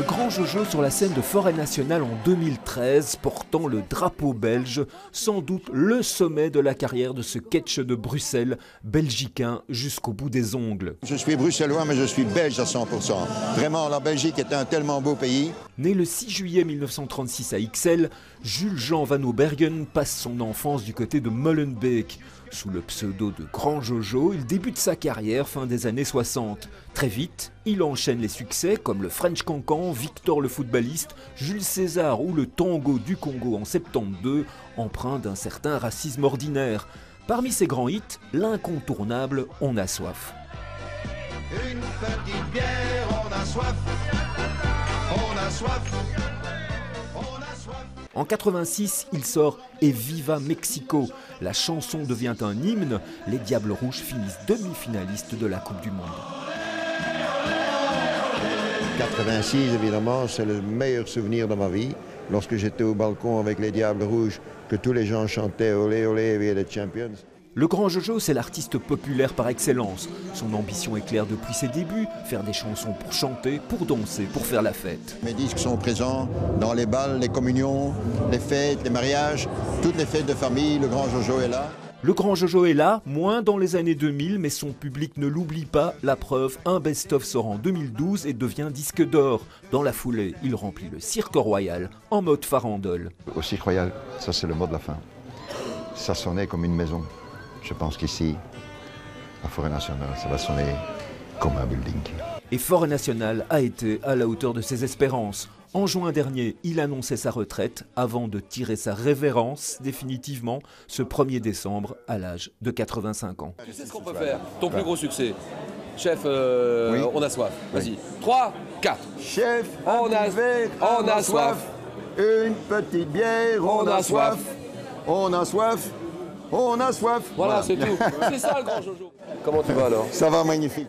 Le grand Jojo sur la scène de Forêt Nationale en 2013, portant le drapeau belge, sans doute le sommet de la carrière de ce catch de Bruxelles, belgicain jusqu'au bout des ongles. Je suis bruxellois, mais je suis belge à 100%. Vraiment, la Belgique est un tellement beau pays. Né le 6 juillet 1936 à Ixelles, Jules Jean Van Obergen passe son enfance du côté de Molenbeek. Sous le pseudo de Grand Jojo, il débute sa carrière fin des années 60. Très vite, il enchaîne les succès comme le French Cancan, Victor le footballiste, Jules César ou le Tango du Congo en 72, empreint d'un certain racisme ordinaire. Parmi ses grands hits, l'incontournable On a soif. Une petite bière, on a soif. En 86, il sort Et Viva Mexico. La chanson devient un hymne. Les Diables Rouges finissent demi-finalistes de la Coupe du Monde. 86, évidemment, c'est le meilleur souvenir de ma vie. Lorsque j'étais au balcon avec les Diables Rouges, que tous les gens chantaient Olé, olé, vive les champions. Le grand Jojo, c'est l'artiste populaire par excellence. Son ambition est claire depuis ses débuts, faire des chansons pour chanter, pour danser, pour faire la fête. Mes disques sont présents dans les balles, les communions, les fêtes, les mariages, toutes les fêtes de famille, le grand Jojo est là. Le grand Jojo est là, moins dans les années 2000, mais son public ne l'oublie pas. La preuve, un best-of sort en 2012 et devient disque d'or. Dans la foulée, il remplit le Cirque Royal en mode farandole. Au Cirque Royal, ça c'est le mot de la fin. Ça sonnait comme une maison. Je pense qu'ici, à Forêt Nationale, ça va sonner comme un building. Et Forêt Nationale a été à la hauteur de ses espérances. En juin dernier, il annonçait sa retraite avant de tirer sa révérence définitivement ce 1er décembre à l'âge de 85 ans. Tu sais ce qu'on peut faire? Ton plus gros succès Chef, euh, on a soif. Vas-y. 3, 4. Chef, On a- on a soif. Une petite bière, On a soif. On a soif. On a soif. Voilà, c'est tout. C'est ça le grand Jojo. Comment tu vas alors? Ça va magnifique.